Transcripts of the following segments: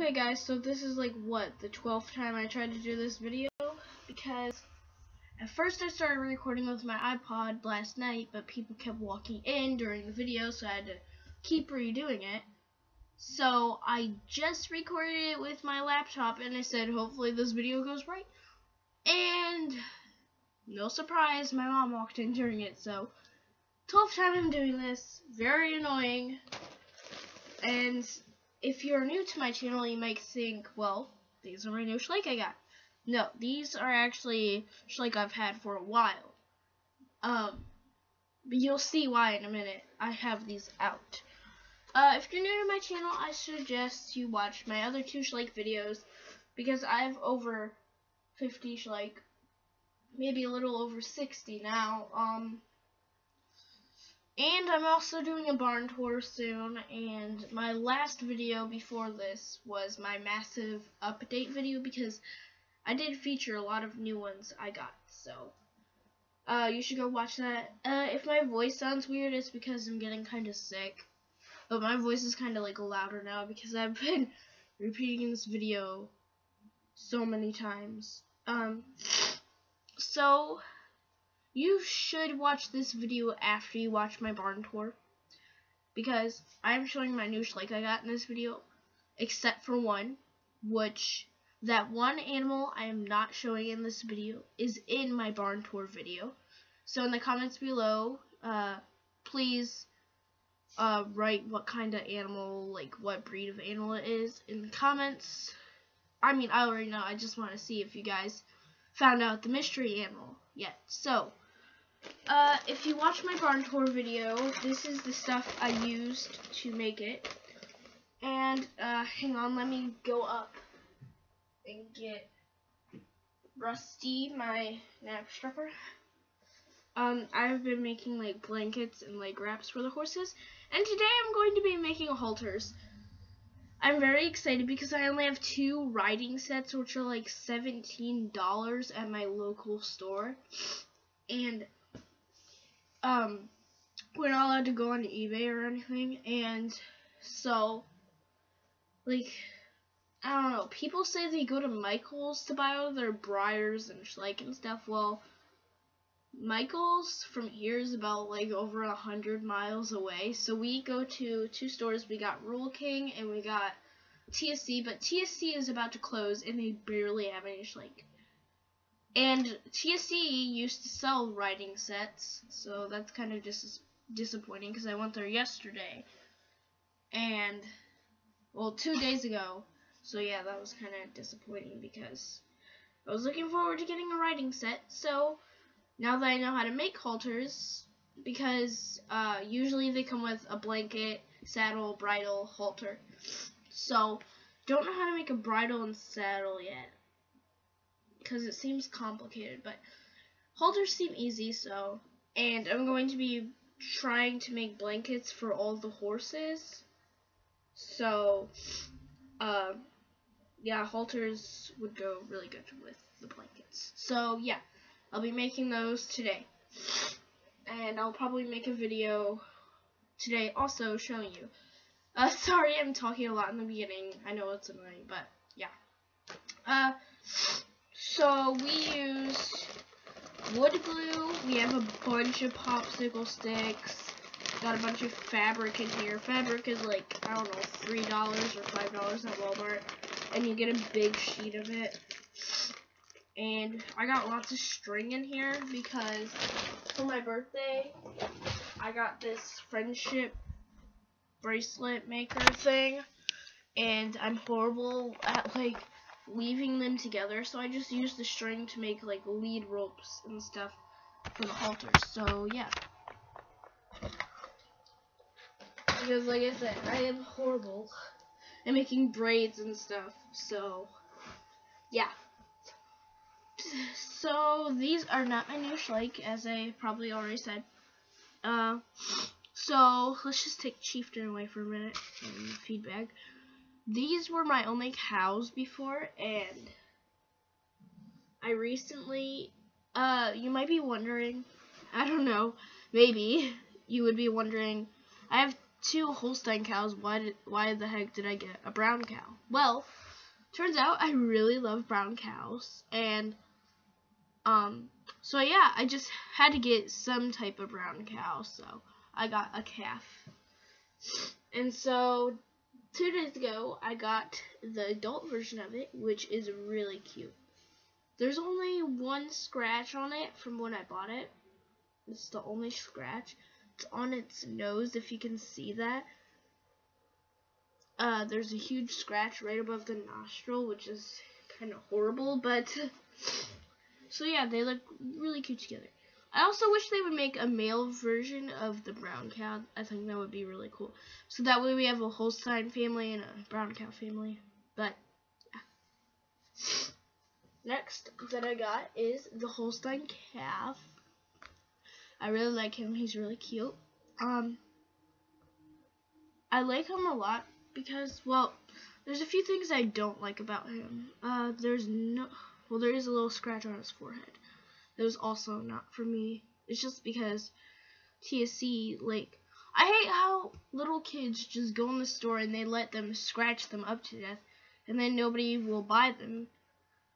Okay guys, so this is like what, the 12th time I tried to do this video because at first I started recording with my iPod last night but people kept walking in during the video so I had to keep redoing it. So I just recorded it with my laptop and I said hopefully this video goes right. And no surprise, my mom walked in during it so 12th time I'm doing this, very annoying. And if you're new to my channel, you might think, well, these are my new Schleich I got. No, these are actually Schleich I've had for a while. Um, but you'll see why in a minute. I have these out. Uh, if you're new to my channel, I suggest you watch my other two Schleich videos because I have over 50 Schleich, maybe a little over 60 now. Um, and I'm also doing a barn tour soon, and my last video before this was my massive update video because I did feature a lot of new ones I got, so uh, you should go watch that. Uh, if my voice sounds weird, it's because I'm getting kind of sick, but my voice is kind of like louder now because I've been repeating this video so many times. Um, so you should watch this video after you watch my barn tour. Because I'm showing my new Schleich I got in this video. Except for one. Which, that one animal I am not showing in this video is in my barn tour video. So in the comments below, uh, please uh, write what kind of animal, like what breed of animal it is in the comments. I mean, I already know. I just want to see if you guys found out the mystery animal yet. So, uh, if you watch my barn tour video, this is the stuff I used to make it. And, uh, hang on, let me go up and get Rusty, my nap stripper. Um, I've been making, like, blankets and leg wraps for the horses. And today I'm going to be making halters. I'm very excited because I only have two riding sets, which are like $17 at my local store. And um, we're not allowed to go on eBay or anything, and so, like, I don't know, people say they go to Michael's to buy all their Breyers and Schleich and stuff, well, Michael's from here is about, like, over a hundred miles away, so we go to two stores, we got Rural King and we got TSC, but TSC is about to close, and they barely have any Schleich. And TSC used to sell riding sets, so that's kind of dis disappointing because I went there yesterday. And, well, two days ago. So yeah, that was kind of disappointing because I was looking forward to getting a riding set. So now that I know how to make halters, because uh, usually they come with a blanket, saddle, bridle, halter. So don't know how to make a bridle and saddle yet because it seems complicated, but halters seem easy, so, and I'm going to be trying to make blankets for all the horses, so, uh, yeah, halters would go really good with the blankets, so, yeah, I'll be making those today, and I'll probably make a video today also showing you. Uh, sorry I'm talking a lot in the beginning, I know it's annoying, but, yeah. Uh, so we use wood glue. We have a bunch of popsicle sticks. Got a bunch of fabric in here. Fabric is like, I don't know, $3 or $5 at Walmart. And you get a big sheet of it. And I got lots of string in here because for my birthday, I got this friendship bracelet maker thing. And I'm horrible at like weaving them together, so I just used the string to make like lead ropes and stuff for the halters. So yeah. Because like I said, I am horrible at making braids and stuff. So yeah. So these are not my new Schleich, as I probably already said. Uh, so let's just take Chieftain away for a minute and feedback these were my only cows before and I recently uh you might be wondering I don't know maybe you would be wondering I have two Holstein cows. Why did why the heck did I get a brown cow? Well, turns out I really love brown cows and um so yeah, I just had to get some type of brown cow, so I got a calf. And so two days ago I got the adult version of it, which is really cute. There's only one scratch on it from when I bought it. It's the only scratch. It's on its nose, if you can see that. Uh, there's a huge scratch right above the nostril, which is kind of horrible, but so yeah, they look really cute together. I also wish they would make a male version of the brown cow. I think that would be really cool. So that way we have a Holstein family and a brown cow family. But yeah. Next that I got is the Holstein calf. I really like him. He's really cute. Um, I like him a lot because, well, there's a few things I don't like about him. Uh, there's no, well, there is a little scratch on his forehead. That was also not for me. It's just because TSC, like, I hate how little kids just go in the store and they let them scratch them up to death, and then nobody will buy them.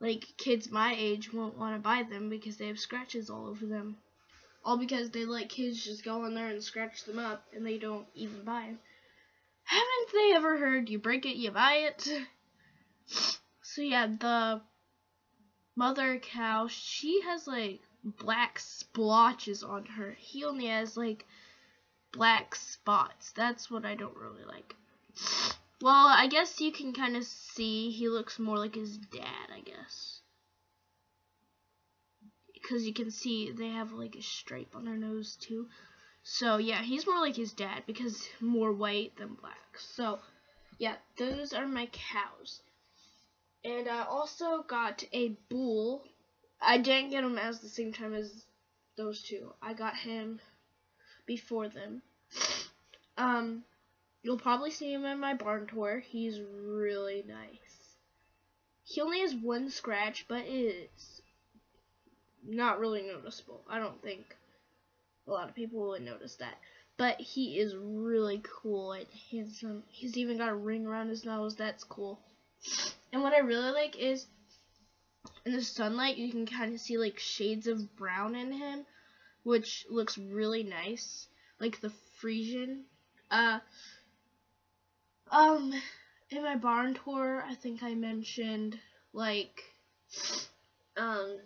Like, kids my age won't want to buy them because they have scratches all over them. All because they let kids just go in there and scratch them up and they don't even buy them. Haven't they ever heard you break it, you buy it? So yeah, the mother cow, she has like black splotches on her. He only has like black spots. That's what I don't really like. Well, I guess you can kind of see he looks more like his dad, I guess because you can see they have like a stripe on their nose too. So yeah, he's more like his dad because more white than black. So yeah, those are my cows. And I also got a bull. I didn't get him as the same time as those two. I got him before them. Um, you'll probably see him in my barn tour. He's really nice. He only has one scratch, but it's not really noticeable. I don't think a lot of people would notice that. But he is really cool and handsome. He's even got a ring around his nose. That's cool. And what I really like is in the sunlight you can kind of see like shades of brown in him, which looks really nice. Like the Friesian. Uh um in my barn tour, I think I mentioned like um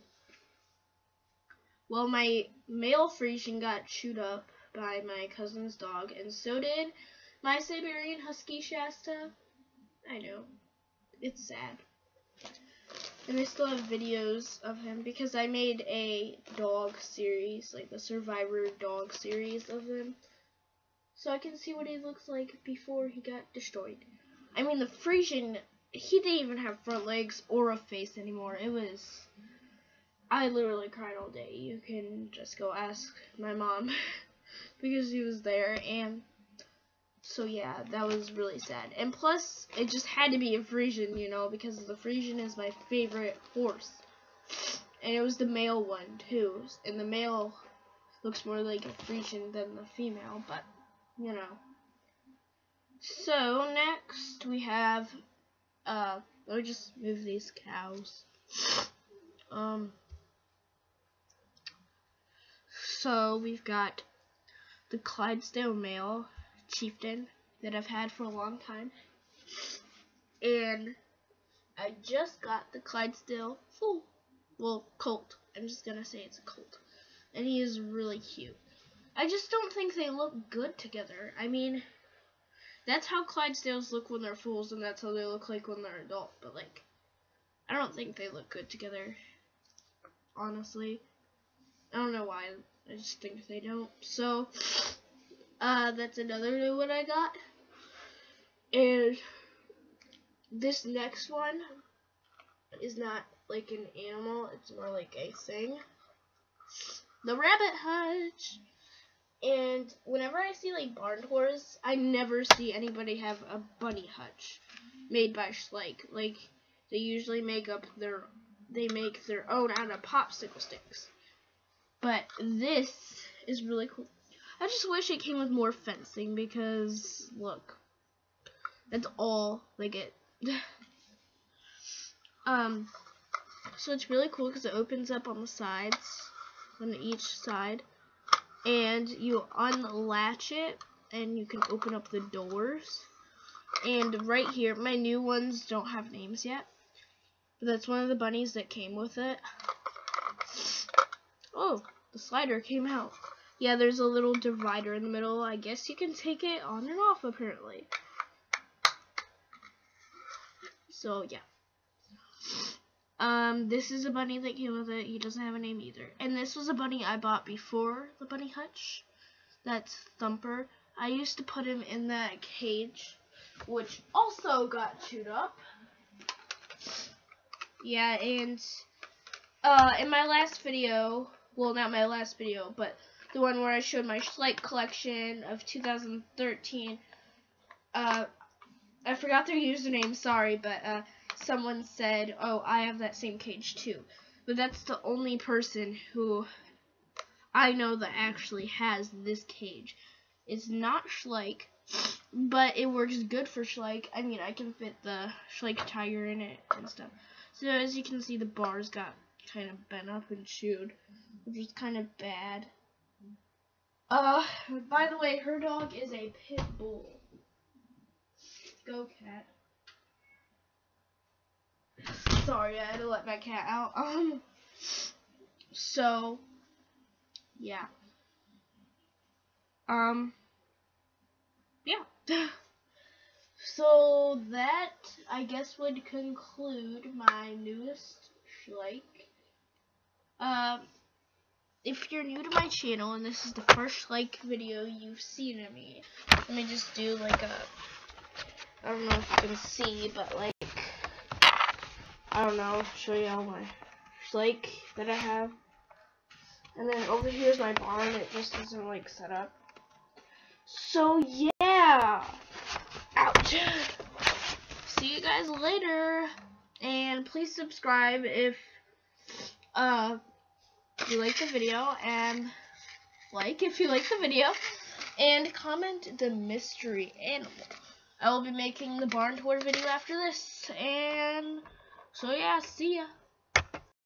well, my male Friesian got chewed up by my cousin's dog, and so did my Siberian Husky Shasta. I know. It's sad. And I still have videos of him because I made a dog series, like the Survivor dog series of him. So I can see what he looks like before he got destroyed. I mean, the Friesian, he didn't even have front legs or a face anymore. It was I literally cried all day. You can just go ask my mom because he was there and so yeah, that was really sad. And plus, it just had to be a Friesian, you know, because the Friesian is my favorite horse. And it was the male one too. And the male looks more like a Friesian than the female, but you know. So next we have uh let me just move these cows. Um so we've got the Clydesdale male chieftain that I've had for a long time. And I just got the Clydesdale foal. Well, colt. I'm just gonna say it's a colt. And he is really cute. I just don't think they look good together. I mean, that's how Clydesdales look when they're foals, and that's how they look like when they're adult. But, like, I don't think they look good together, honestly. I don't know why. I just think they don't. So, uh, that's another new one I got. And this next one is not like an animal, it's more like a thing. The rabbit hutch. And whenever I see like barn tours, I never see anybody have a bunny hutch made by Schleich. Like they usually make up their they make their own out of popsicle sticks. But this is really cool. I just wish it came with more fencing because look, that's all they get. um, so it's really cool because it opens up on the sides, on each side, and you unlatch it and you can open up the doors. And right here, my new ones don't have names yet. But that's one of the bunnies that came with it. Oh, the slider came out. Yeah, there's a little divider in the middle. I guess you can take it on and off, apparently. So, yeah. Um, this is a bunny that came with it. He doesn't have a name either. And this was a bunny I bought before the bunny hutch. That's Thumper. I used to put him in that cage, which also got chewed up. Yeah, and uh, in my last video, well, not my last video, but the one where I showed my Schleich collection of 2013, uh, I forgot their username, sorry, but uh, someone said, oh, I have that same cage too. But that's the only person who I know that actually has this cage. It's not Schleich, but it works good for Schleich. I mean, I can fit the Schleich tiger in it and stuff. So as you can see, the bars got kind of bent up and chewed, which is kind of bad. Uh, by the way, her dog is a pit bull. Go cat. Sorry, I had to let my cat out. Um, so, yeah. Um, yeah. so that, I guess, would conclude my newest Schleich. Um, if you're new to my channel and this is the first like video you've seen of me, let me just do like a, I don't know if you can see, but like, I don't know, show you all my Schleich that I have. And then over here is my barn, it just isn't like set up. So yeah. Ouch. See you guys later. And please subscribe if uh you like the video and like if you like the video and comment the mystery animal. I will be making the barn tour video after this and so yeah, see ya.